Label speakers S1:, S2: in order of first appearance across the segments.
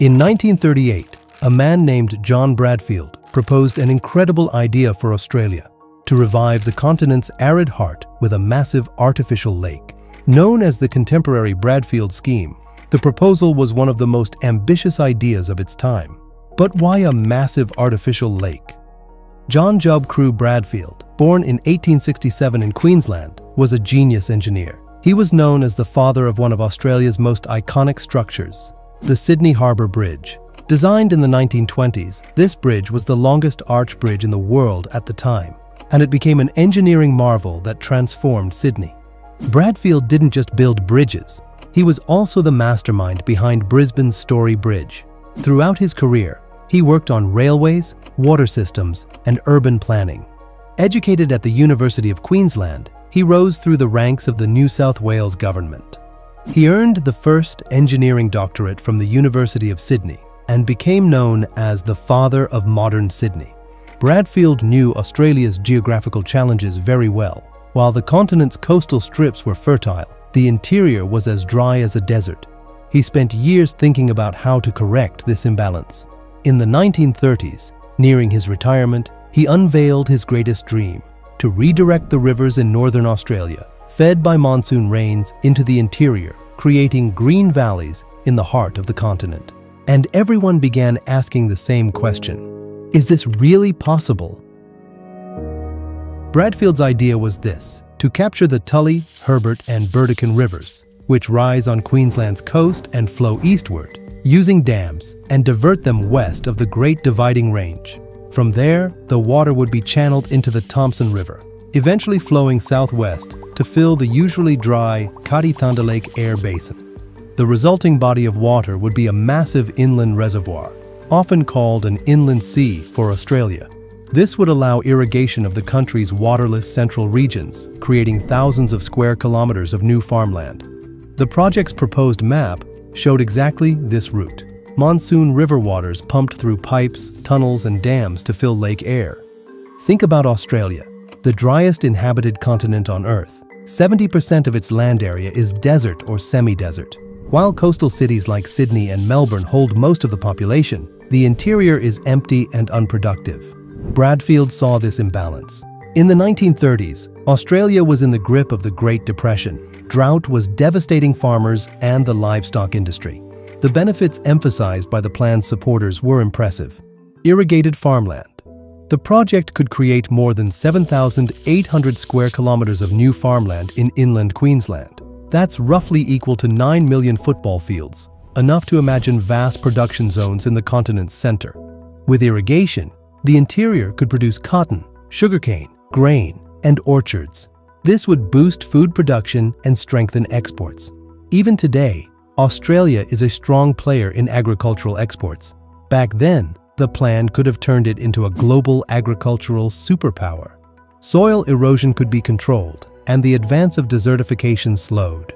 S1: In 1938, a man named John Bradfield proposed an incredible idea for Australia to revive the continent's arid heart with a massive artificial lake. Known as the contemporary Bradfield scheme, the proposal was one of the most ambitious ideas of its time. But why a massive artificial lake? John Job Crew Bradfield, born in 1867 in Queensland, was a genius engineer. He was known as the father of one of Australia's most iconic structures, the Sydney Harbour Bridge. Designed in the 1920s, this bridge was the longest arch bridge in the world at the time, and it became an engineering marvel that transformed Sydney. Bradfield didn't just build bridges, he was also the mastermind behind Brisbane's Story Bridge. Throughout his career, he worked on railways, water systems, and urban planning. Educated at the University of Queensland, he rose through the ranks of the New South Wales government. He earned the first engineering doctorate from the University of Sydney and became known as the father of modern Sydney. Bradfield knew Australia's geographical challenges very well. While the continent's coastal strips were fertile, the interior was as dry as a desert. He spent years thinking about how to correct this imbalance. In the 1930s, nearing his retirement, he unveiled his greatest dream, to redirect the rivers in northern Australia, fed by monsoon rains, into the interior, creating green valleys in the heart of the continent. And everyone began asking the same question. Is this really possible? Bradfield's idea was this, to capture the Tully, Herbert, and Burdekin rivers, which rise on Queensland's coast and flow eastward, using dams and divert them west of the Great Dividing Range. From there, the water would be channeled into the Thomson River, eventually flowing southwest to fill the usually dry Kati Lake Eyre Basin. The resulting body of water would be a massive inland reservoir, often called an inland sea for Australia. This would allow irrigation of the country's waterless central regions, creating thousands of square kilometers of new farmland. The project's proposed map showed exactly this route. Monsoon river waters pumped through pipes, tunnels, and dams to fill Lake Eyre. Think about Australia, the driest inhabited continent on Earth. 70% of its land area is desert or semi-desert. While coastal cities like Sydney and Melbourne hold most of the population, the interior is empty and unproductive. Bradfield saw this imbalance. In the 1930s, Australia was in the grip of the Great Depression, drought was devastating farmers and the livestock industry. The benefits emphasized by the plan's supporters were impressive. Irrigated farmland. The project could create more than 7,800 square kilometers of new farmland in inland Queensland. That's roughly equal to 9 million football fields, enough to imagine vast production zones in the continent's center. With irrigation, the interior could produce cotton, sugarcane, grain, and orchards. This would boost food production and strengthen exports. Even today, Australia is a strong player in agricultural exports. Back then, the plan could have turned it into a global agricultural superpower. Soil erosion could be controlled, and the advance of desertification slowed.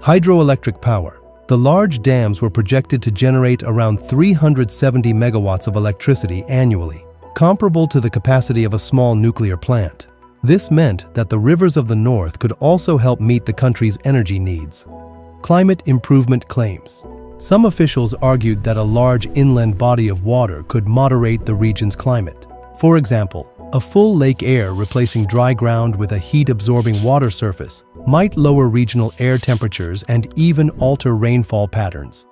S1: Hydroelectric power. The large dams were projected to generate around 370 megawatts of electricity annually, comparable to the capacity of a small nuclear plant. This meant that the rivers of the north could also help meet the country's energy needs. Climate improvement claims. Some officials argued that a large inland body of water could moderate the region's climate. For example, a full Lake Eyre replacing dry ground with a heat-absorbing water surface might lower regional air temperatures and even alter rainfall patterns.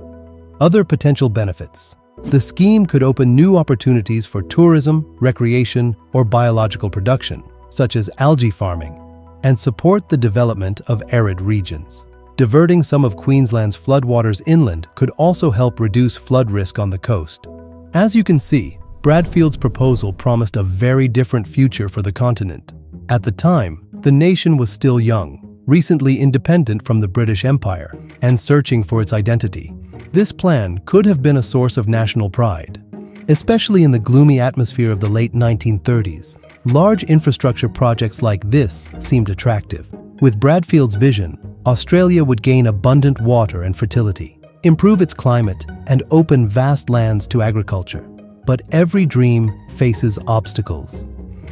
S1: Other potential benefits. The scheme could open new opportunities for tourism, recreation, or biological production such as algae farming, and support the development of arid regions. Diverting some of Queensland's floodwaters inland could also help reduce flood risk on the coast. As you can see, Bradfield's proposal promised a very different future for the continent. At the time, the nation was still young, recently independent from the British Empire, and searching for its identity. This plan could have been a source of national pride, especially in the gloomy atmosphere of the late 1930s. Large infrastructure projects like this seemed attractive. With Bradfield's vision, Australia would gain abundant water and fertility, improve its climate, and open vast lands to agriculture. But every dream faces obstacles.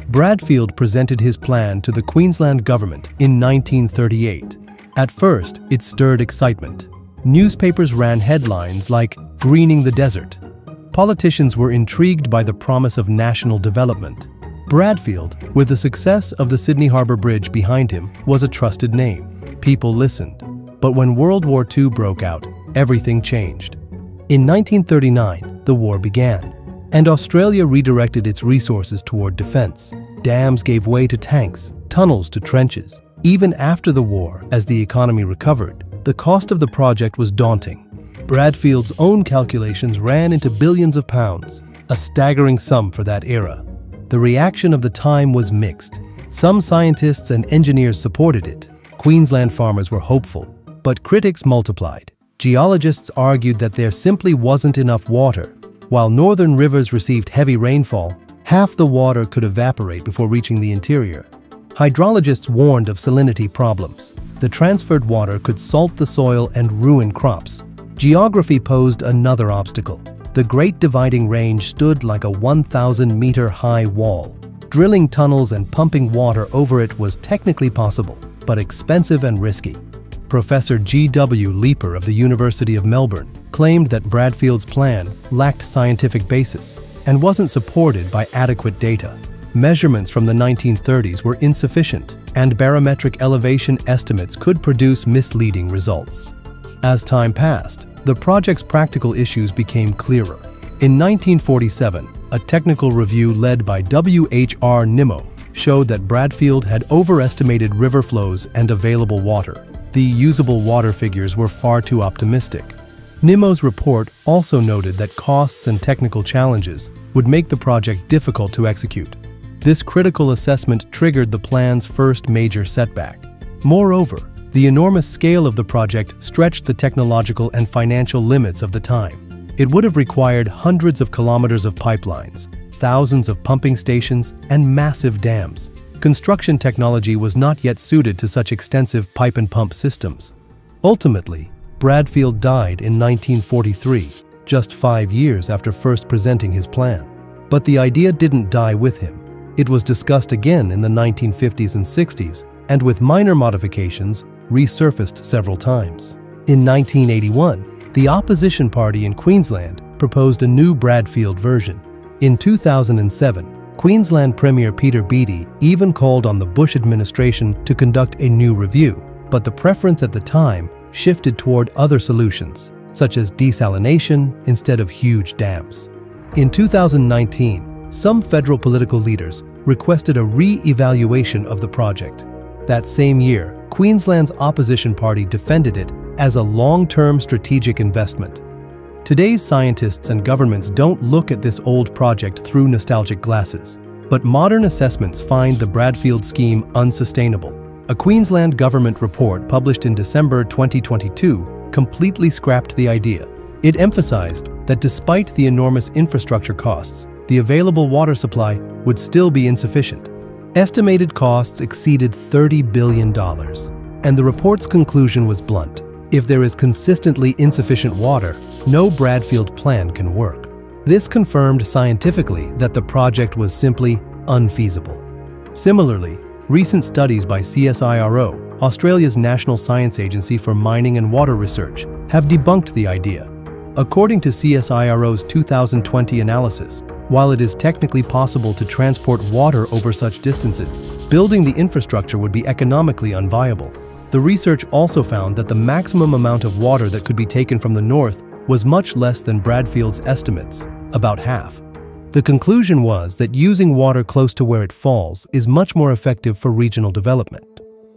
S1: Bradfield presented his plan to the Queensland government in 1938. At first, it stirred excitement. Newspapers ran headlines like, greening the desert. Politicians were intrigued by the promise of national development. Bradfield, with the success of the Sydney Harbour Bridge behind him, was a trusted name. People listened. But when World War II broke out, everything changed. In 1939, the war began, and Australia redirected its resources toward defense. Dams gave way to tanks, tunnels to trenches. Even after the war, as the economy recovered, the cost of the project was daunting. Bradfield's own calculations ran into billions of pounds, a staggering sum for that era. The reaction of the time was mixed. Some scientists and engineers supported it. Queensland farmers were hopeful, but critics multiplied. Geologists argued that there simply wasn't enough water. While northern rivers received heavy rainfall, half the water could evaporate before reaching the interior. Hydrologists warned of salinity problems. The transferred water could salt the soil and ruin crops. Geography posed another obstacle. The Great Dividing Range stood like a 1,000-meter high wall. Drilling tunnels and pumping water over it was technically possible, but expensive and risky. Professor G.W. Leeper of the University of Melbourne claimed that Bradfield's plan lacked scientific basis and wasn't supported by adequate data. Measurements from the 1930s were insufficient, and barometric elevation estimates could produce misleading results. As time passed, the project's practical issues became clearer. In 1947, a technical review led by W.H.R. Nimmo showed that Bradfield had overestimated river flows and available water, the usable water figures were far too optimistic. Nimmo's report also noted that costs and technical challenges would make the project difficult to execute. This critical assessment triggered the plan's first major setback. Moreover, the enormous scale of the project stretched the technological and financial limits of the time. It would have required hundreds of kilometers of pipelines, thousands of pumping stations, and massive dams, construction technology was not yet suited to such extensive pipe and pump systems. Ultimately, Bradfield died in 1943, just five years after first presenting his plan. But the idea didn't die with him. It was discussed again in the 1950s and 60s, and with minor modifications, resurfaced several times. In 1981, the opposition party in Queensland proposed a new Bradfield version. In 2007, Queensland Premier Peter Beattie even called on the Bush administration to conduct a new review, but the preference at the time shifted toward other solutions, such as desalination instead of huge dams. In 2019, some federal political leaders requested a re-evaluation of the project. That same year, Queensland's opposition party defended it as a long-term strategic investment. Today's scientists and governments don't look at this old project through nostalgic glasses, but modern assessments find the Bradfield scheme unsustainable. A Queensland government report published in December 2022 completely scrapped the idea. It emphasized that despite the enormous infrastructure costs, the available water supply would still be insufficient. Estimated costs exceeded $30 billion, and the report's conclusion was blunt. If there is consistently insufficient water, no Bradfield plan can work. This confirmed scientifically that the project was simply unfeasible. Similarly, recent studies by CSIRO, Australia's national science agency for mining and water research, have debunked the idea. According to CSIRO's 2020 analysis, while it is technically possible to transport water over such distances, building the infrastructure would be economically unviable. The research also found that the maximum amount of water that could be taken from the north was much less than Bradfield's estimates, about half. The conclusion was that using water close to where it falls is much more effective for regional development.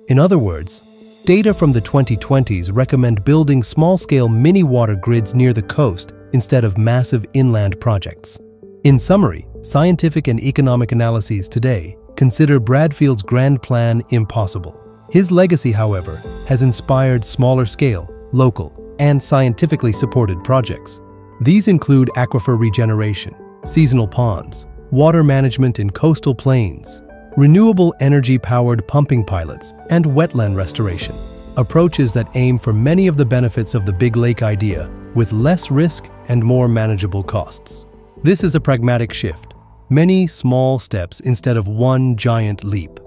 S1: In other words, data from the 2020s recommend building small-scale mini-water grids near the coast instead of massive inland projects. In summary, scientific and economic analyses today consider Bradfield's grand plan impossible. His legacy, however, has inspired smaller-scale, local, and scientifically supported projects. These include aquifer regeneration, seasonal ponds, water management in coastal plains, renewable energy-powered pumping pilots, and wetland restoration, approaches that aim for many of the benefits of the Big Lake idea with less risk and more manageable costs. This is a pragmatic shift, many small steps instead of one giant leap.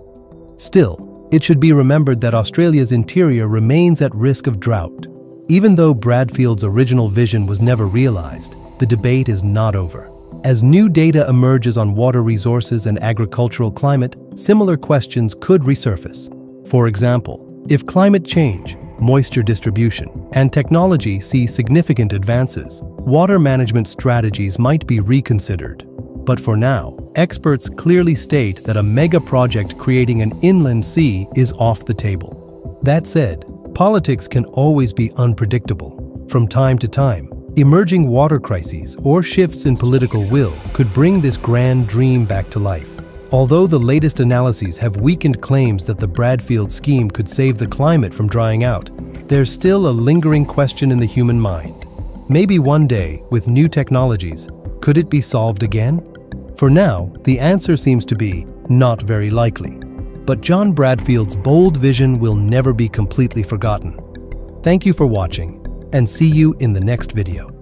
S1: Still, it should be remembered that Australia's interior remains at risk of drought. Even though Bradfield's original vision was never realized, the debate is not over. As new data emerges on water resources and agricultural climate, similar questions could resurface. For example, if climate change, moisture distribution, and technology see significant advances, water management strategies might be reconsidered. But for now, experts clearly state that a mega project creating an inland sea is off the table. That said, politics can always be unpredictable. From time to time, emerging water crises or shifts in political will could bring this grand dream back to life. Although the latest analyses have weakened claims that the Bradfield scheme could save the climate from drying out, there's still a lingering question in the human mind. Maybe one day, with new technologies, could it be solved again? For now, the answer seems to be not very likely. But John Bradfield's bold vision will never be completely forgotten. Thank you for watching, and see you in the next video.